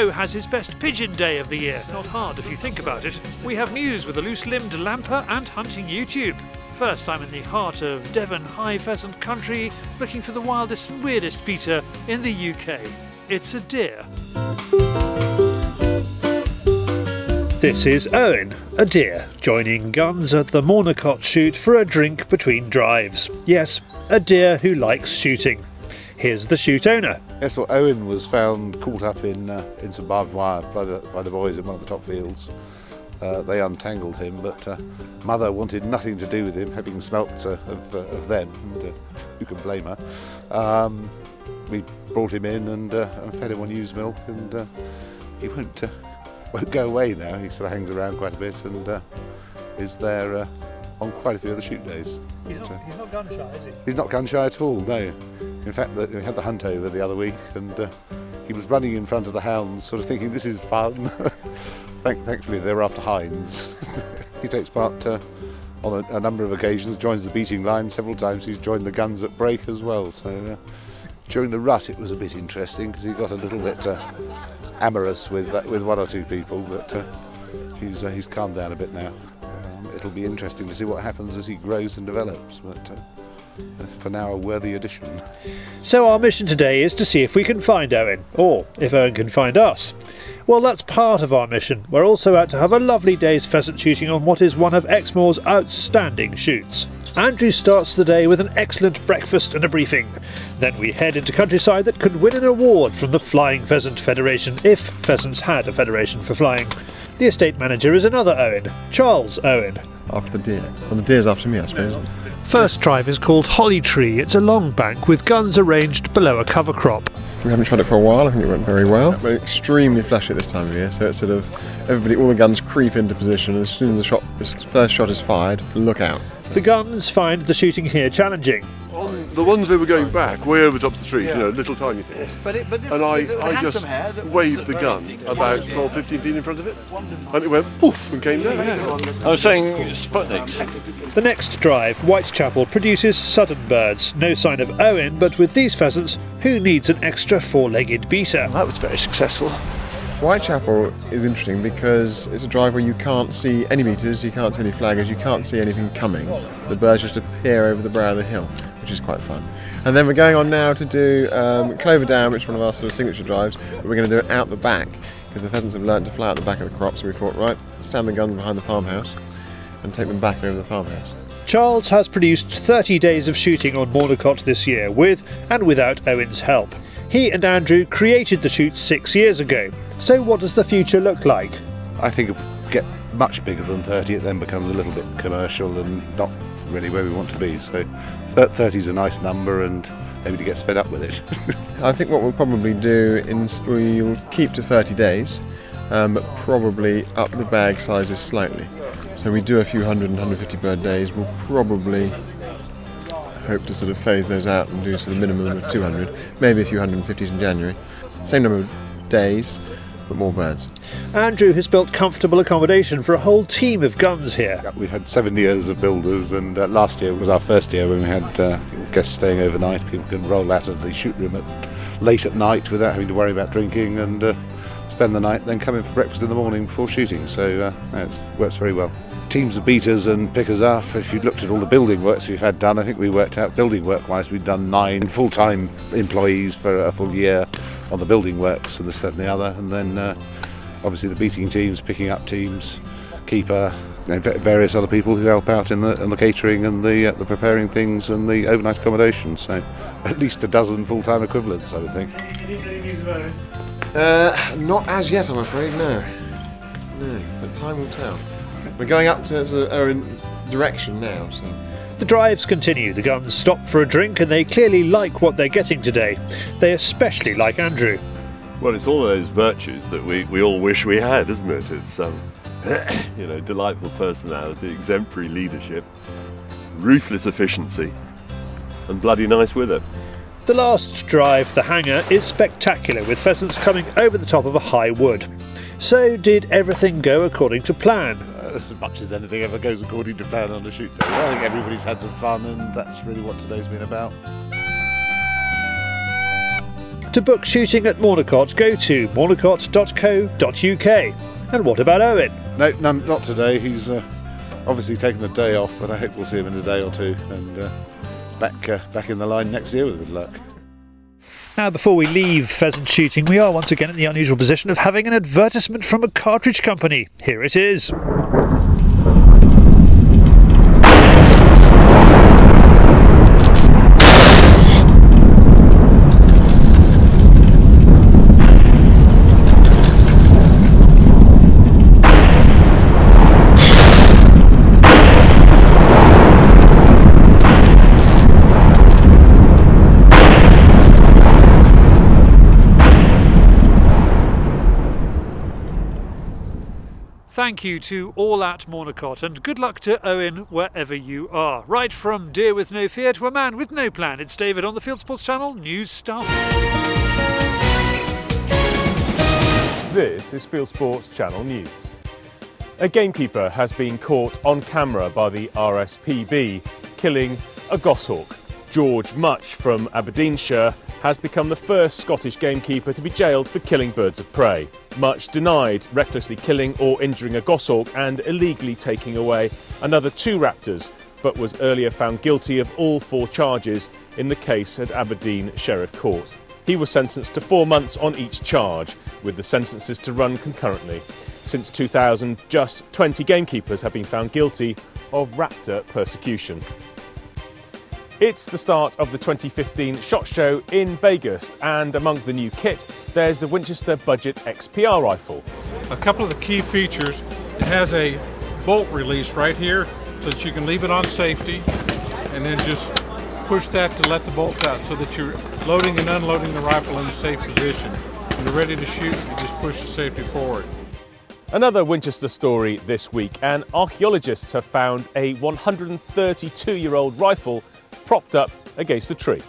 crow has his best pigeon day of the year. Not hard if you think about it. We have news with a loose limbed lamper and hunting YouTube. First, I'm in the heart of Devon high pheasant country looking for the wildest and weirdest beater in the UK. It's a deer. This is Owen, a deer, joining guns at the Mornacott shoot for a drink between drives. Yes, a deer who likes shooting. Here's the shoot owner. Yes, well, Owen was found caught up in uh, in some barbed wire by the by the boys in one of the top fields. Uh, they untangled him, but uh, mother wanted nothing to do with him, having smelt uh, of, uh, of them. And, uh, who can blame her? Um, we brought him in and, uh, and fed him on ewe's milk, and uh, he won't uh, won't go away now. He sort of hangs around quite a bit and uh, is there uh, on quite a few other shoot days. He's But, not, he's not gun shy, is he? He's not gun shy at all, no. In fact, we had the hunt over the other week and uh, he was running in front of the hounds, sort of thinking, this is fun. Thank, thankfully, they were after hinds. he takes part uh, on a, a number of occasions, joins the beating line several times. He's joined the guns at break as well. So uh, during the rut, it was a bit interesting because he got a little bit uh, amorous with uh, with one or two people, but uh, he's he's calmed down a bit now. Um, it'll be interesting to see what happens as he grows and develops. But for now, a worthy addition. So, our mission today is to see if we can find Owen, or if Owen can find us. Well, that's part of our mission. We're also out to have a lovely day's pheasant shooting on what is one of Exmoor's outstanding shoots. Andrew starts the day with an excellent breakfast and a briefing. Then we head into countryside that could win an award from the Flying Pheasant Federation if pheasants had a federation for flying. The estate manager is another Owen, Charles Owen. After the deer. Well, the deer's after me, I suppose. First drive is called Holly Tree. It's a long bank with guns arranged below a cover crop. We haven't tried it for a while. I think it went very well. We're extremely flashy at this time of year, so it's sort of everybody, all the guns creep into position. As soon as the shot, this first shot is fired, look out. The guns find the shooting here challenging. On the ones they were going back, way over tops of the trees, you know, little tiny things. But it, but this, And I, there's a I handsome just waved the gun about 12, 15 feet in front of it, and it went poof and came down. I was saying Sputniks. The next drive, Whitechapel, produces sudden birds. No sign of Owen, but with these pheasants, who needs an extra four legged beater? That was very successful. Whitechapel is interesting because it's a drive where you can't see any meters, you can't see any flaggers, you can't see anything coming. The birds just appear over the brow of the hill, which is quite fun. And then we're going on now to do um, Clover Down, which is one of our sort of signature drives, but we're going to do it out the back because the pheasants have learned to fly out the back of the crop. So we thought, right, stand the guns behind the farmhouse and take them back over the farmhouse. Charles has produced 30 days of shooting on Mornacott this year, with and without Owen's help. He and Andrew created the shoot six years ago. So, what does the future look like? I think it'll get much bigger than 30, it then becomes a little bit commercial and not really where we want to be. So 30 is a nice number and everybody gets fed up with it. I think what we'll probably do is we'll keep to 30 days, um, but probably up the bag sizes slightly. So we do a few hundred and 150 bird days. We'll probably hope to sort of phase those out and do sort of minimum of 200, maybe a few 150s in January. Same number of days, but more birds. Andrew has built comfortable accommodation for a whole team of guns here. We've had seven years of builders, and uh, last year was our first year when we had uh, guests staying overnight. People can roll out of the shoot room at, late at night without having to worry about drinking and uh, spend the night, then come in for breakfast in the morning before shooting. So uh, yeah, it works very well. Teams of beaters and pickers up. If you'd looked at all the building works we've had done, I think we worked out building work wise, we've done nine full time employees for a full year on the building works and this, that, and the other. And then uh, obviously the beating teams, picking up teams, keeper, va- various other people who help out in the, in the catering and the, uh, the preparing things and the overnight accommodation. So at least a dozen full time equivalents, I would think. Uh, not as yet, I'm afraid, no. No, but time will tell. We're going up to the Owen direction now, so. The drives continue. The guns stop for a drink and they clearly like what they're getting today. They especially like Andrew. Well, it's all of those virtues that we, we all wish we had, isn't it? It's um, you know, delightful personality, exemplary leadership, ruthless efficiency, and bloody nice with it. The last drive, the hangar, is spectacular with pheasants coming over the top of a high wood. So, did everything go according to plan? As much as anything ever goes according to plan on a shoot day. I think everybody's had some fun, and that's really what today's been about. To book shooting at Mornacott, go to mornacott.co.uk. And what about Owen? No, none, not today. He's uh, obviously taken the day off, but I hope we'll see him in a day or two and uh, back uh, back in the line next year with good luck. Now, before we leave pheasant shooting, we are once again in the unusual position of having an advertisement from a cartridge company. Here it is. Thank you to all at Mornacott and good luck to Owen wherever you are. Right from Deer with No Fear to a man with no plan, it's David on the Field Sports Channel News Stump. This is Field Sports Channel News. A gamekeeper has been caught on camera by the RSPB killing a goshawk. George Mutch from Aberdeenshire has become the first Scottish gamekeeper to be jailed for killing birds of prey. Mutch denied recklessly killing or injuring a goshawk and illegally taking away another two raptors, but was earlier found guilty of all four charges in the case at Aberdeen Sheriff Court. He was sentenced to four months on each charge, with the sentences to run concurrently. Since 2000, just 20 gamekeepers have been found guilty of raptor persecution. It's the start of the 2015 SHOT Show in Vegas, and among the new kit, there's the Winchester Budget XPR rifle. A couple of the key features, it has a bolt release right here so that you can leave it on safety and then just push that to let the bolt out so that you're loading and unloading the rifle in a safe position. When you're ready to shoot, you just push the safety forward. Another Winchester story this week, and archaeologists have found a 132 year old rifle propped up against a tree.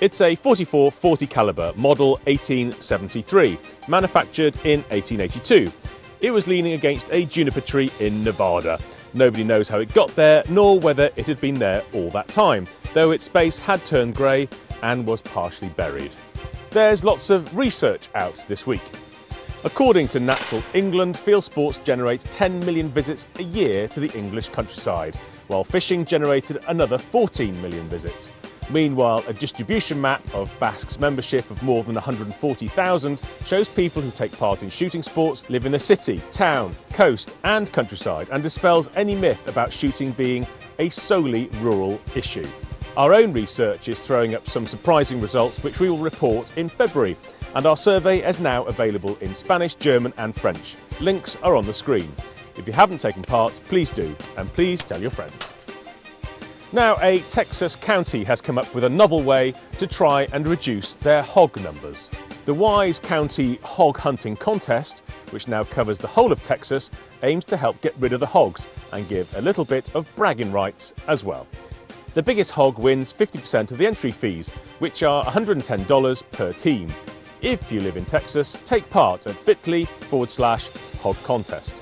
It's a 44 40 caliber model 1873, manufactured in 1882. It was leaning against a juniper tree in Nevada. Nobody knows how it got there, nor whether it had been there all that time, though its base had turned grey and was partially buried. There's lots of research out this week. According to Natural England, field sports generates 10 million visits a year to the English countryside, while fishing generated another 14 million visits. Meanwhile, a distribution map of BASC's membership of more than 140,000 shows people who take part in shooting sports live in a city, town, coast, and countryside and dispels any myth about shooting being a solely rural issue. Our own research is throwing up some surprising results, which we will report in February. And our survey is now available in Spanish, German, and French. Links are on the screen. If you haven't taken part, please do, and please tell your friends. Now, a Texas county has come up with a novel way to try and reduce their hog numbers. The Wise County Hog Hunting Contest, which now covers the whole of Texas, aims to help get rid of the hogs and give a little bit of bragging rights as well. The biggest hog wins 50% of the entry fees, which are $110 per team. If you live in Texas, take part at bit.ly forward slash hog contest.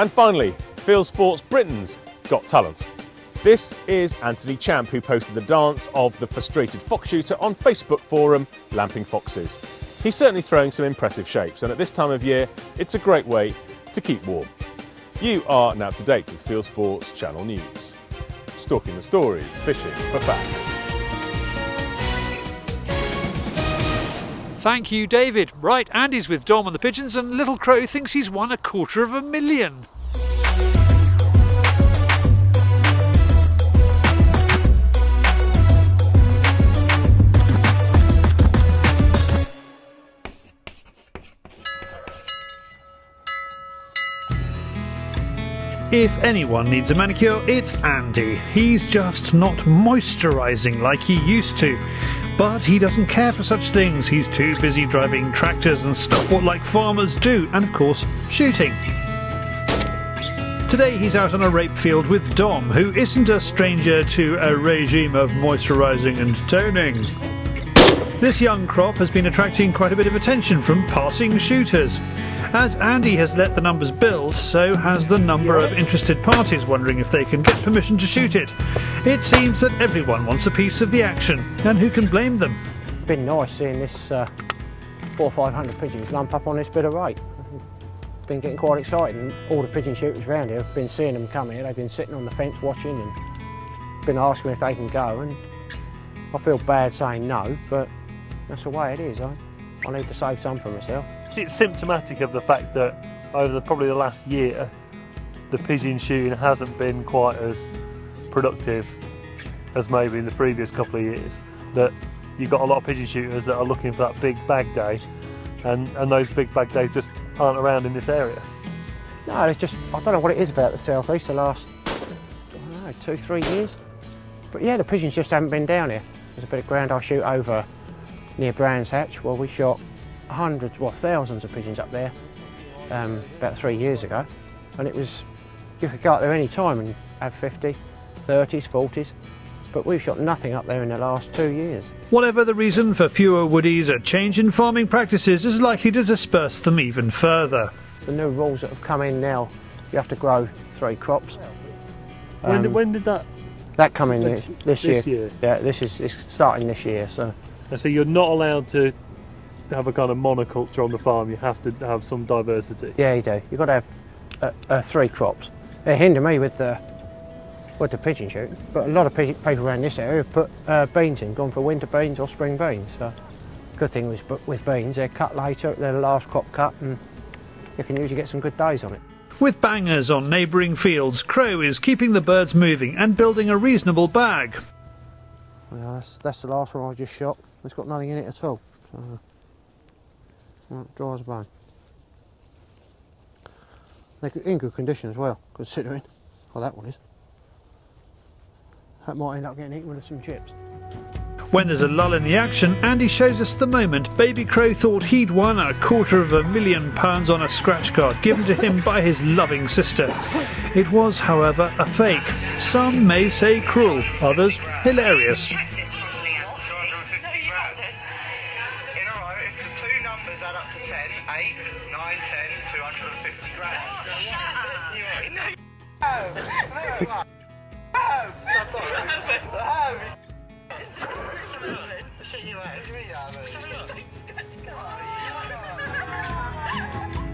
And finally, Field Sports Britain's Got Talent. This is Anthony Champ, who posted the dance of the frustrated fox shooter on Facebook forum Lamping Foxes. He's certainly throwing some impressive shapes, and at this time of year, it's a great way to keep warm. You are now to date with Field Sports Channel News. Stalking the stories, fishing for facts. Thank you, David. Right, Andy's with Dom and the Pigeons, and Little Crow thinks he's won a quarter of a million. If anyone needs a manicure, it's Andy. He's just not moisturising like he used to. But he doesn't care for such things. He's too busy driving tractors and stuff what like farmers do, and of course, shooting. Today he's out on a rape field with Dom, who isn't a stranger to a regime of moisturising and toning. This young crop has been attracting quite a bit of attention from passing shooters. As Andy has let the numbers build, so has the number of interested parties wondering if they can get permission to shoot it. It seems that everyone wants a piece of the action, and who can blame them? It's been nice seeing this uh, four or five hundred pigeons lump up on this bit of rate. Been getting quite excited and all the pigeon shooters around here have been seeing them come here. They've been sitting on the fence watching and been asking if they can go and I feel bad saying no, but that's the way it is. I, I need to save some for myself. It's symptomatic of the fact that over the, probably the last year, the pigeon shooting hasn't been quite as productive as maybe in the previous couple of years. That you've got a lot of pigeon shooters that are looking for that big bag day, and, and those big bag days just aren't around in this area. No, it's just, I don't know what it is about the southeast the last, I don't know, two, three years. But yeah, the pigeons just haven't been down here. There's a bit of ground I shoot over near Brands Hatch. Well, we shot hundreds, well, thousands of pigeons up there um, about three years ago. And it was, you could go up there any time and have 50, 30s, 40s. But we've shot nothing up there in the last two years. Whatever the reason for fewer woodies, a change in farming practices is likely to disperse them even further. The new rules that have come in now, you have to grow three crops. When, did, Um, when did that? That come in This- this, this, this year. year? Yeah, this is it's starting this year. So So you're not allowed to have a kind of monoculture on the farm. You have to have some diversity. yeah, you do. You've got to have uh, uh, three crops. It hindered me with the with the pigeon shooting, but a lot of people around this area have put uh, beans in, gone for winter beans or spring beans. So good thing was with beans, they're cut later, they're the last crop cut, and you can usually get some good days on it. With bangers on neighbouring fields, Crow is keeping the birds moving and building a reasonable bag. Well, that's, that's the last one I just shot. It's got nothing in it at all. So, uh, dry as a bone. They're in good condition as well, considering. Well, that one is. That might end up getting eaten with some chips. When there's a lull in the action, Andy shows us the moment Baby Crow thought he'd won a quarter of a million pounds on a scratch card given to him by his loving sister. It was, however, a fake. Some may say cruel, others hilarious.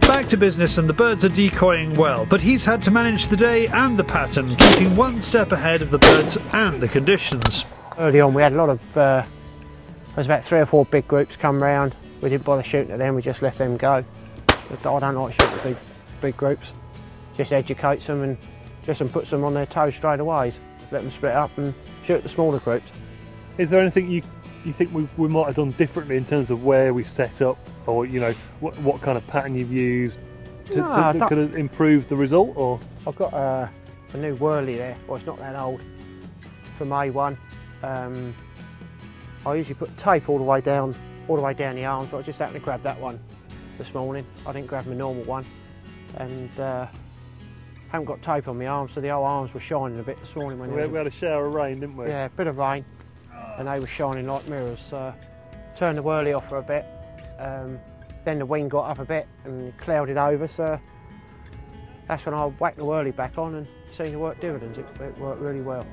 Back to business, and the birds are decoying well, but he's had to manage the day and the pattern, keeping one step ahead of the birds and the conditions. Early on, we had a lot of. Uh, there was about three or four big groups come round. We didn't bother shooting at them. We just left them go. I don't like shooting big, big groups. Just educates them and just and puts them on their toes straight away. Let them split up and shoot the smaller groups. Is there anything you you think we, we might have done differently in terms of where we set up, or you know what, what kind of pattern you've used to, No, to- I that don't- could have improved the result? Or I've got a, a new whirly there. Well, it's not that old. From A1. Um, I usually put tape all the way down, all the way down the arms, but I just happened to grab that one this morning. I didn't grab my normal one, and uh, haven't got tape on my arms, so the old arms were shining a bit this morning when we had, we had a shower of rain, didn't we? yeah, a bit of rain, and they were shining like mirrors. So turned the whirly off for a bit. Um, then the wind got up a bit and clouded over. So that's when I whacked the whirly back on and seen the work dividends. It, it worked really well.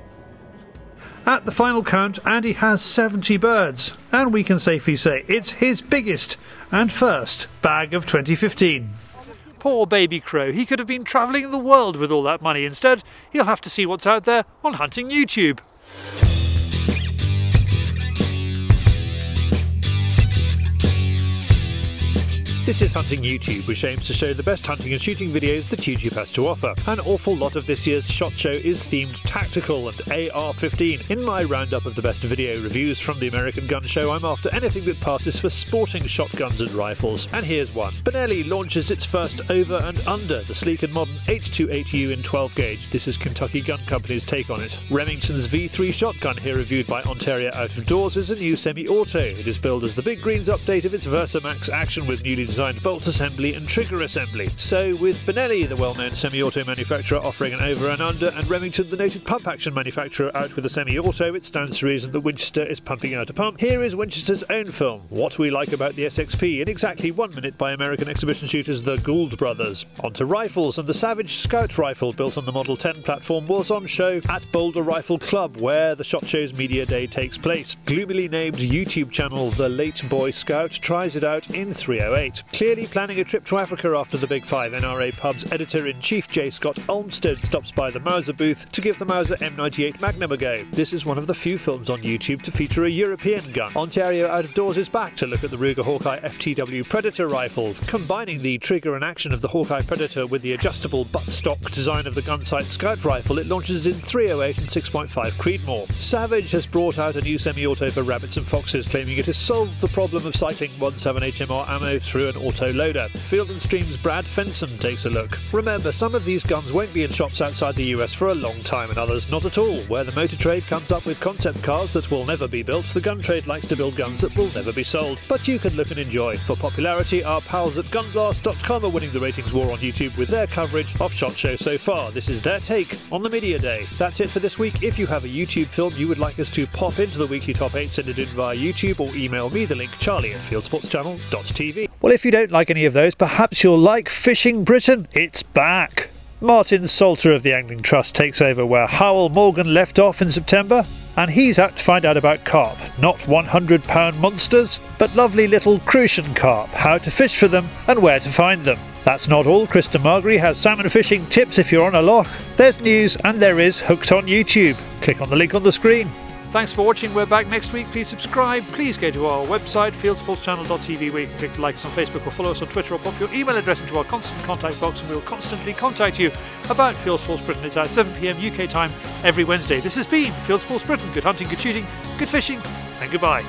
At the final count, Andy has 70 birds, and we can safely say it's his biggest and first bag of 2015. Poor baby crow, he could have been travelling the world with all that money. Instead, he'll have to see what's out there on Hunting YouTube. This is Hunting YouTube, which aims to show the best hunting and shooting videos that YouTube has to offer. An awful lot of this year's SHOT Show is themed tactical and AR-15. In my roundup of the best video reviews from the American Gun Show, I'm after anything that passes for sporting shotguns and rifles. And here's one. Benelli launches its first over and under, the sleek and modern 828U in 12 gauge. This is Kentucky Gun Company's take on it. Remington's V3 shotgun, here reviewed by Ontario Out of Doors, is a new semi-auto. It is billed as the Big Greens update of its Versamax action with newly designed bolt assembly and trigger assembly. So, with Benelli, the well known semi auto manufacturer, offering an over and under, and Remington, the noted pump action manufacturer, out with a semi auto, it stands to reason that Winchester is pumping out a pump. Here is Winchester's own film, What We Like About the SXP, in exactly one minute by American exhibition shooters the Gould brothers. Onto rifles, and the Savage Scout rifle built on the Model 10 platform was on show at Boulder Rifle Club, where the SHOT Show's media day takes place. Gloomily named YouTube channel The Late Boy Scout tries it out in 308. Clearly planning a trip to Africa after the Big Five NRA pub's editor in chief J. Scott Olmsted stops by the Mauser booth to give the Mauser M98 Magnum a go. This is one of the few films on YouTube to feature a European gun. Ontario Out of Doors is back to look at the Ruger Hawkeye FTW Predator rifle, combining the trigger and action of the Hawkeye Predator with the adjustable buttstock design of the Gunsite Scout rifle. It launches in 308 and 6.5 Creedmoor. Savage has brought out a new semi-auto for rabbits and foxes, claiming it has solved the problem of cycling 17 HMR ammo through an auto loader. Field and Stream's Brad Fenson takes a look. Remember, some of these guns won't be in shops outside the US for a long time, and others not at all. Where the motor trade comes up with concept cars that will never be built, the gun trade likes to build guns that will never be sold. But you can look and enjoy. For popularity, our pals at GunBlast.com are winning the ratings war on YouTube with their coverage of SHOT Show so far. This is their take on the Media Day. That's it for this week. If you have a YouTube film you would like us to pop into the weekly top 8, send it in via YouTube or email me the link charlie at fieldsportschannel.tv. Well, if you don't like any of those, perhaps you'll like Fishing Britain. It's back. Martin Salter of the Angling Trust takes over where Hywel Morgan left off in September, and he's out to find out about carp. Not 100 pound monsters, but lovely little crucian carp, how to fish for them, and where to find them. That's not all. Krista Margery has salmon fishing tips if you're on a loch. There's news, and there is Hooked on YouTube. Click on the link on the screen. Thanks for watching. We're back next week. Please subscribe. Please go to our website, fieldsportschannel.tv, where you can click like us on Facebook or follow us on Twitter or pop your email address into our constant contact box, and we will constantly contact you about Field Sports Britain. It's at 7 pm UK time every Wednesday. This has been Field Sports Britain. Good hunting, good shooting, good fishing, and goodbye.